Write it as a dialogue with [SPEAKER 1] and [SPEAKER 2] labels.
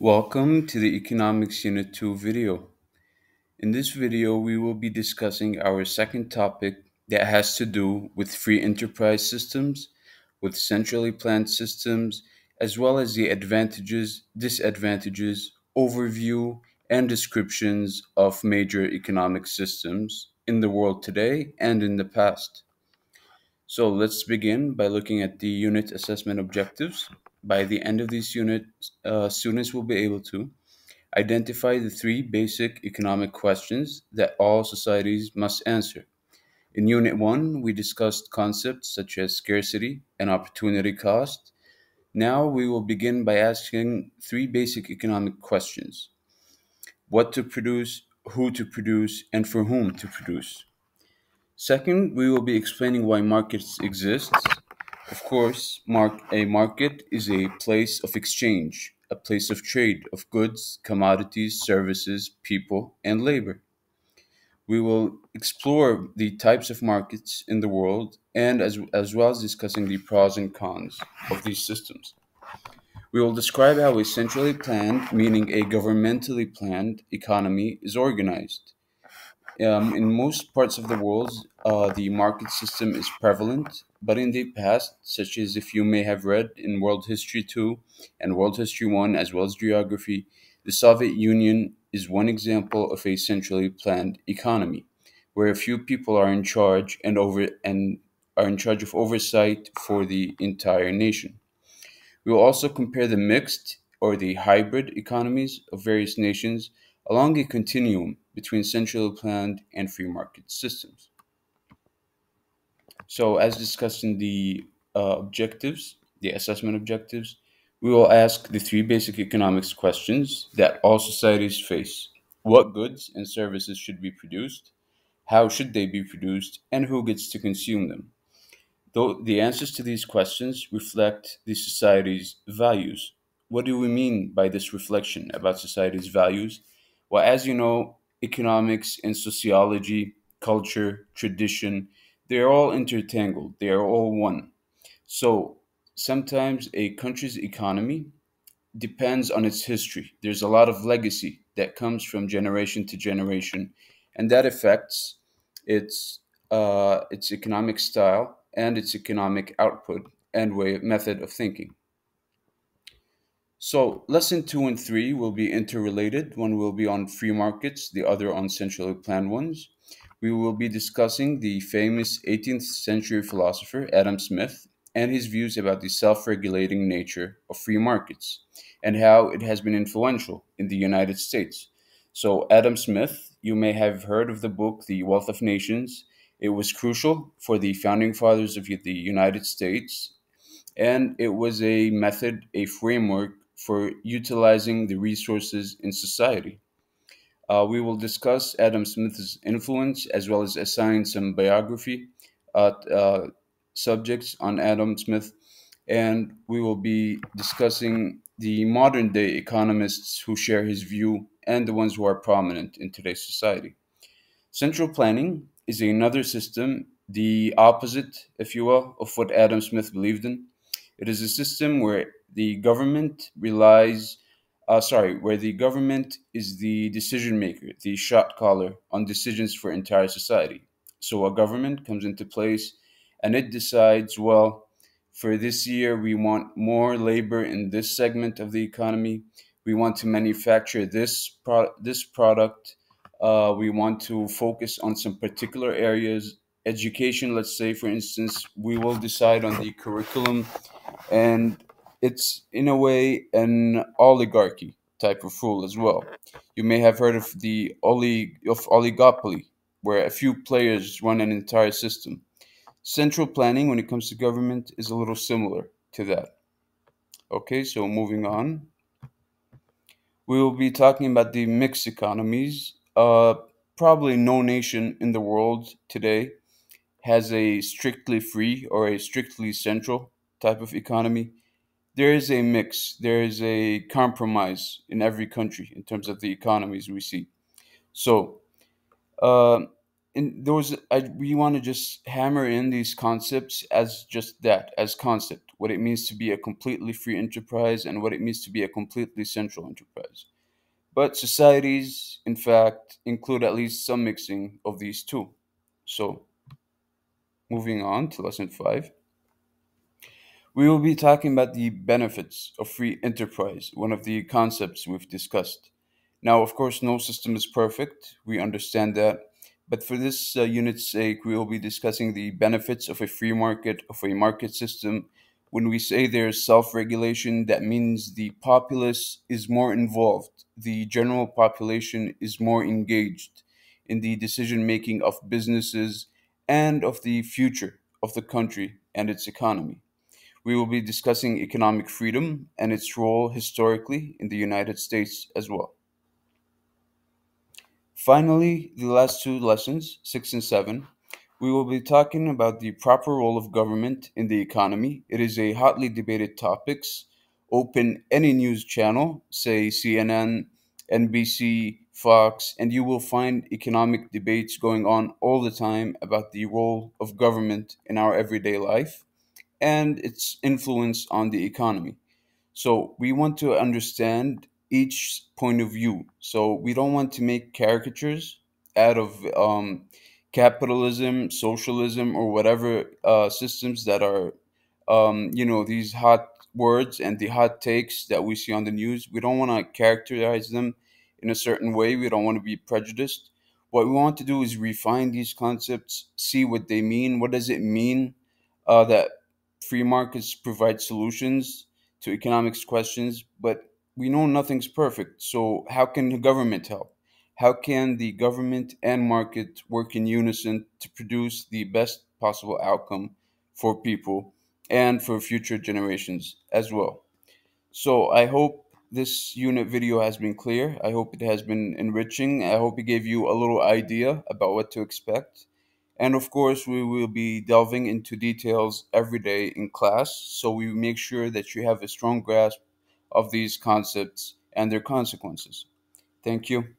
[SPEAKER 1] Welcome to the Economics Unit 2 video. In this video, we will be discussing our second topic that has to do with free enterprise systems, with centrally planned systems, as well as the advantages, disadvantages, overview, and descriptions of major economic systems in the world today and in the past. So let's begin by looking at the unit assessment objectives. By the end of this unit, uh, students will be able to identify the three basic economic questions that all societies must answer. In Unit 1, we discussed concepts such as scarcity and opportunity cost. Now we will begin by asking three basic economic questions what to produce, who to produce, and for whom to produce. Second, we will be explaining why markets exist. Of course, mark, a market is a place of exchange, a place of trade of goods, commodities, services, people, and labor. We will explore the types of markets in the world and as, as well as discussing the pros and cons of these systems. We will describe how a centrally planned, meaning a governmentally planned, economy is organized. Um, in most parts of the world, uh, the market system is prevalent, but in the past, such as if you may have read in World History 2 and World History 1, as well as Geography, the Soviet Union is one example of a centrally planned economy, where a few people are in charge and over and are in charge of oversight for the entire nation. We will also compare the mixed or the hybrid economies of various nations along a continuum between centrally planned and free market systems. So, as discussed in the uh, objectives, the assessment objectives, we will ask the three basic economics questions that all societies face What goods and services should be produced? How should they be produced? And who gets to consume them? Though the answers to these questions reflect the society's values. What do we mean by this reflection about society's values? Well, as you know, economics and sociology, culture, tradition, they are all intertangled. They are all one. So sometimes a country's economy depends on its history. There's a lot of legacy that comes from generation to generation, and that affects its uh, its economic style and its economic output and way method of thinking. So, lesson two and three will be interrelated. One will be on free markets, the other on centrally planned ones. We will be discussing the famous 18th century philosopher Adam Smith and his views about the self regulating nature of free markets and how it has been influential in the United States. So, Adam Smith, you may have heard of the book The Wealth of Nations. It was crucial for the founding fathers of the United States, and it was a method, a framework for utilizing the resources in society. Uh, we will discuss Adam Smith's influence as well as assign some biography uh, uh, subjects on Adam Smith, and we will be discussing the modern day economists who share his view and the ones who are prominent in today's society. Central planning is another system, the opposite, if you will, of what Adam Smith believed in. It is a system where the government relies, uh, sorry, where the government is the decision maker, the shot caller on decisions for entire society. So a government comes into place and it decides, well, for this year, we want more labor in this segment of the economy. We want to manufacture this pro- this product. Uh, we want to focus on some particular areas. Education, let's say, for instance, we will decide on the curriculum and it's in a way an oligarchy type of rule as well. You may have heard of the olig of oligopoly, where a few players run an entire system. Central planning, when it comes to government, is a little similar to that. Okay, so moving on, we will be talking about the mixed economies. Uh, probably no nation in the world today has a strictly free or a strictly central type of economy, there is a mix, there is a compromise in every country in terms of the economies we see. So, uh, in those, I, we want to just hammer in these concepts as just that, as concept. what it means to be a completely free enterprise, and what it means to be a completely central enterprise. But societies, in fact, include at least some mixing of these two. So, moving on to lesson five. We will be talking about the benefits of free enterprise, one of the concepts we've discussed. Now, of course, no system is perfect. We understand that. But for this uh, unit's sake, we will be discussing the benefits of a free market, of a market system. When we say there's self regulation, that means the populace is more involved, the general population is more engaged in the decision making of businesses and of the future of the country and its economy. We will be discussing economic freedom and its role historically in the United States as well. Finally, the last two lessons, six and seven, we will be talking about the proper role of government in the economy. It is a hotly debated topic. Open any news channel, say CNN, NBC, Fox, and you will find economic debates going on all the time about the role of government in our everyday life and its influence on the economy. So we want to understand each point of view. So we don't want to make caricatures out of um, capitalism, socialism, or whatever uh, systems that are, um, you know, these hot words and the hot takes that we see on the news. We don't want to characterize them in a certain way. We don't want to be prejudiced. What we want to do is refine these concepts, see what they mean. What does it mean uh, that free markets provide solutions to economics questions, but we know nothing's perfect. So, how can the government help? How can the government and market work in unison to produce the best possible outcome for people and for future generations as well? So, I hope this unit video has been clear. I hope it has been enriching. I hope it gave you a little idea about what to expect. And of course, we will be delving into details every day in class, so we make sure that you have a strong grasp of these concepts and their consequences. Thank you.